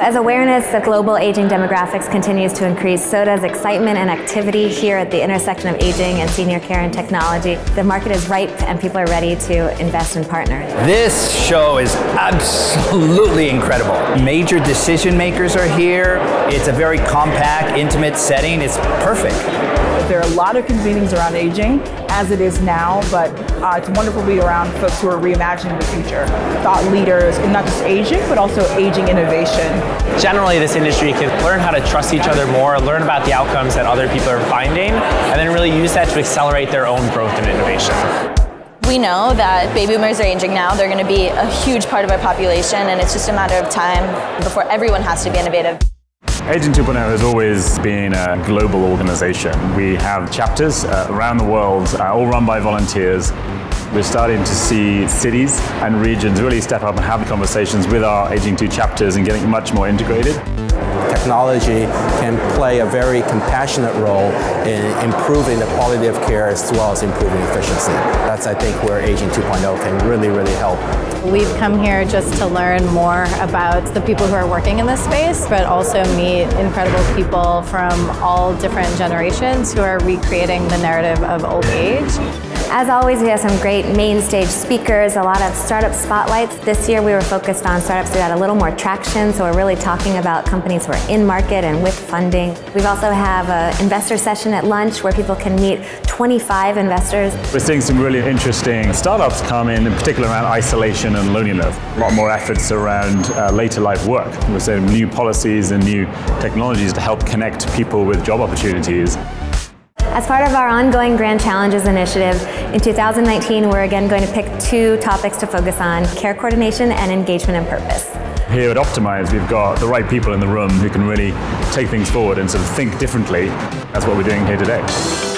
As awareness of global aging demographics continues to increase, so does excitement and activity here at the intersection of aging and senior care and technology. The market is ripe and people are ready to invest and partner. This show is absolutely incredible. Major decision makers are here. It's a very compact, intimate setting. It's perfect. There are a lot of convenings around aging, as it is now, but uh, it's wonderful to be around folks who are reimagining the future. Thought leaders in not just aging, but also aging innovation. Generally, this industry can learn how to trust each other more, learn about the outcomes that other people are finding, and then really use that to accelerate their own growth and innovation. We know that baby boomers are aging now. They're going to be a huge part of our population, and it's just a matter of time before everyone has to be innovative. Aging 2.0 has always been a global organization. We have chapters uh, around the world, uh, all run by volunteers. We're starting to see cities and regions really step up and have conversations with our Aging 2 chapters and getting much more integrated. Technology can play a very compassionate role in improving the quality of care as well as improving efficiency. That's, I think, where Aging 2.0 can really, really help. We've come here just to learn more about the people who are working in this space, but also meet incredible people from all different generations who are recreating the narrative of old age. As always, we have some great main stage speakers, a lot of startup spotlights. This year we were focused on startups that had a little more traction, so we're really talking about companies who are in market and with funding. We've also have an investor session at lunch where people can meet 25 investors. We're seeing some really interesting startups come in, in particular around isolation and loneliness. A lot more efforts around uh, later life work. We're seeing new policies and new technologies to help connect people with job opportunities. As part of our ongoing Grand Challenges initiative, in 2019 we're again going to pick two topics to focus on, care coordination and engagement and purpose. Here at Optimize, we've got the right people in the room who can really take things forward and sort of think differently. That's what we're doing here today.